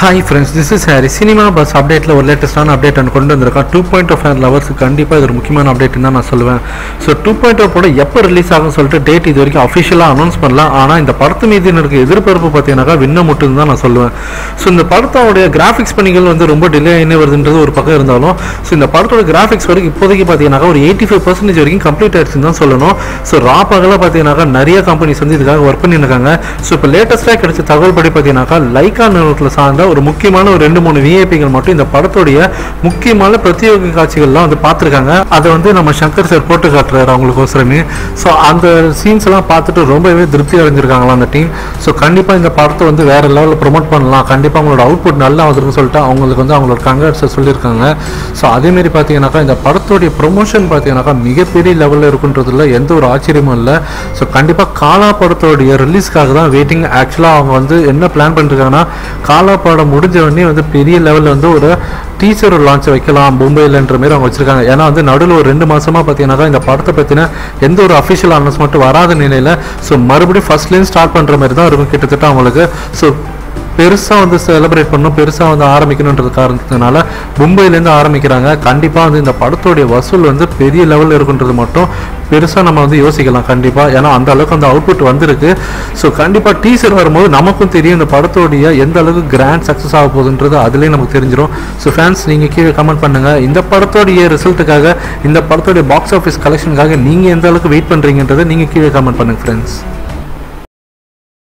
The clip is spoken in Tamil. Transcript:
Hi friends this is Harry cinema buzz அப்டேட்டில் ஒரு லேட்டஸ்டான அப்டேட் நான் கொண்டு வந்திருக்கேன். Two point of five lovers கண்டிப்பாக இது ஒரு முக்கியமான அப்டேட்னு தான் நான் சொல்லுவேன். ஸோ டூ பாயிண்ட் ஆஃப் கூட எப்போ ரிலீஸ் ஆகும் சொல்லிட்டு டேட் இது வரைக்கும் அஃபிஷியலாக அனௌன்ஸ் பண்ணலாம். ஆனால் இந்த படத்து மீது எனக்கு எதிர்பார்ப்பு பார்த்தீங்கன்னாக்கா விண்ண மட்டும் தான் நான் சொல்லுவேன். ஸோ இந்த படத்தோடைய கிராஃபிக்ஸ் பணிகள் வந்து ரொம்ப டிலே ஆகினே வருதுன்றது ஒரு பக்கம் இருந்தாலும் ஸோ இந்த படத்தோட கிராஃபிக்ஸ் வரைக்கும் இப்போதைக்கு பார்த்தீங்கன்னாக்கா ஒரு எயிட்டி ஃபைவ் பர்சன்டேஜ் வரைக்கும் கம்ப்ளீட் ஆயிடுச்சுன்னு தான் சொல்லணும். ஸோ ரா பகலாக பார்த்தீங்கன்னாக்கா நிறைய கம்பெனிஸ் வந்து இதுக்காக ஒர்க் பண்ணியிருக்காங்க ஸோ இப்போ லேட்டஸ்ட்டாக கிடைச்ச தகவல் படி பார்த்தீங்கன்னாக்கா லைக்கா நிறுவனத்தில் சார்ந்த ஒரு முக்கியமான ஒரு ரெண்டு மூணு விஐபிகள் மட்டும் இந்த படத்துடைய முக்கியமான பிரத்யேக காட்சிகள்லாம் வந்து பார்த்துருக்காங்க. அதை வந்து நம்ம சங்கர் சார் போட்டு காட்டுறாரு அவங்களுக்கோசரமே. ஸோ அந்த சீன்ஸ் எல்லாம் பார்த்துட்டு ரொம்பவே திருப்தி அடைஞ்சிருக்காங்களா அந்த டீம் ஸோ கண்டிப்பாக இந்த படத்தை வந்து வேற லெவலில் ப்ரொமோட் பண்ணலாம். கண்டிப்பாக அவங்களோட அவுட்புட் நல்லா வந்துருக்குன்னு சொல்லிட்டு அவங்களுக்கு வந்து அவங்களோட கங்கர்ஸை சொல்லியிருக்காங்க. ஸோ அதேமாரி பார்த்தீங்கன்னாக்கா இந்த படத்துடைய ப்ரொமோஷன் பார்த்தீங்கன்னாக்கா மிகப்பெரிய லெவலில் இருக்குன்றதுல எந்த ஒரு ஆச்சரியமும் இல்லை. ஸோ கண்டிப்பாக காலா படத்தோடைய ரிலீஸ்க்காக தான் வெயிட்டிங் ஆக்சுவலாக அவங்க வந்து என்ன பிளான் பண்ணிருக்காங்கன்னா காலா படம் முடிஞ்ச உடனே வந்து பெரிய லெவலில் வந்து ஒரு டீச்சர் லான்ச் வைக்கலாம் மும்பைலன்ற மாதிரி அவங்க வச்சிருக்காங்க. ஏன்னா வந்து நடுவில் ஒரு ரெண்டு மாசமா பார்த்தீங்கன்னா இந்த படத்தை பற்றின எந்த ஒரு அஃபிஷியல் அனௌன்ஸ்மெண்ட்டும் வராத நிலையில் ஸோ மறுபடியும் ஃபர்ஸ்ட்லேருந்து ஸ்டார்ட் பண்ணுற மாதிரி தான் இருக்கும் கிட்டத்தட்ட அவங்களுக்கு. ஸோ பெருசாக வந்து செலிப்ரேட் பண்ணணும் பெருசாக வந்து ஆரம்பிக்கணுன்றது காரணத்தினால மும்பையிலேருந்து ஆரம்பிக்கிறாங்க. கண்டிப்பாக வந்து இந்த படத்தோடைய வசூல் வந்து பெரிய லெவலில் இருக்குன்றது மட்டும் பெருசாக நம்ம வந்து யோசிக்கலாம் கண்டிப்பாக ஏன்னா அந்த அளவுக்கு அந்த அவுட்புட் வந்திருக்கு. ஸோ கண்டிப்பாக டீசர் வரும்போது நமக்கும் தெரியும் இந்த படத்தோடைய எந்த அளவுக்கு கிராண்ட் சக்ஸஸ் ஆக போகுதுன்றது அதுலேயே நமக்கு தெரிஞ்சிடும் ஸோ ஃபேன்ஸ் நீங்கள் கீழே கமெண்ட் பண்ணுங்கள் இந்த படத்தோடைய ரிசல்ட்டுக்காக இந்த படத்தோடைய பாக்ஸ் ஆஃபீஸ் கலெக்ஷனுக்காக நீங்கள் எந்த அளவுக்கு வெயிட் பண்ணுறீங்கன்றதை நீங்கள் கீழே கமெண்ட் பண்ணுங்கள் ஃப்ரெண்ட்ஸ்